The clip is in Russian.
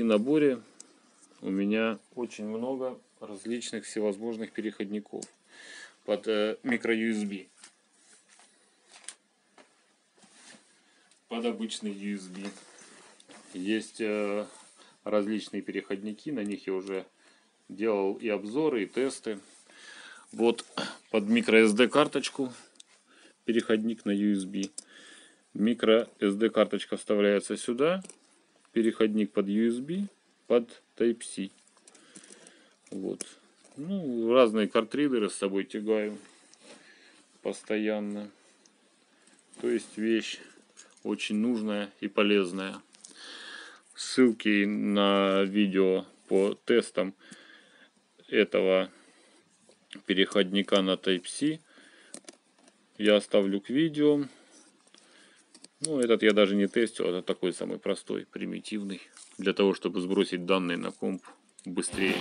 наборе у меня очень много различных всевозможных переходников под э, микро-USB. Под обычный USB. Есть э, различные переходники, на них я уже делал и обзоры, и тесты. Вот под microSD карточку переходник на USB. Micro SD карточка вставляется сюда. Переходник под USB, под Type-C. Вот. Ну, разные картридеры с собой тягаю постоянно. То есть вещь очень нужная и полезная. Ссылки на видео по тестам этого переходника на Type-C я оставлю к видео. Ну, этот я даже не тестил, это такой самый простой, примитивный, для того, чтобы сбросить данные на комп быстрее.